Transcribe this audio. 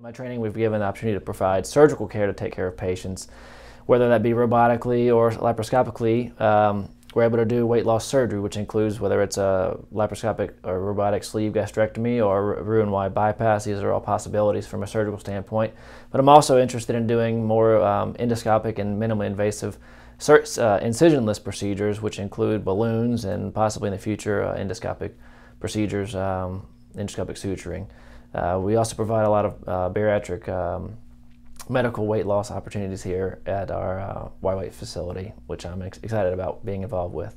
In my training, we've given the opportunity to provide surgical care to take care of patients, whether that be robotically or laparoscopically. Um, we're able to do weight loss surgery, which includes whether it's a laparoscopic or robotic sleeve gastrectomy or Roux-en-Y bypass. These are all possibilities from a surgical standpoint. But I'm also interested in doing more um, endoscopic and minimally invasive uh, incisionless procedures, which include balloons and possibly in the future uh, endoscopic procedures, um, endoscopic suturing. Uh, we also provide a lot of uh, bariatric um, medical weight loss opportunities here at our uh, WhyWeight facility, which I'm ex excited about being involved with.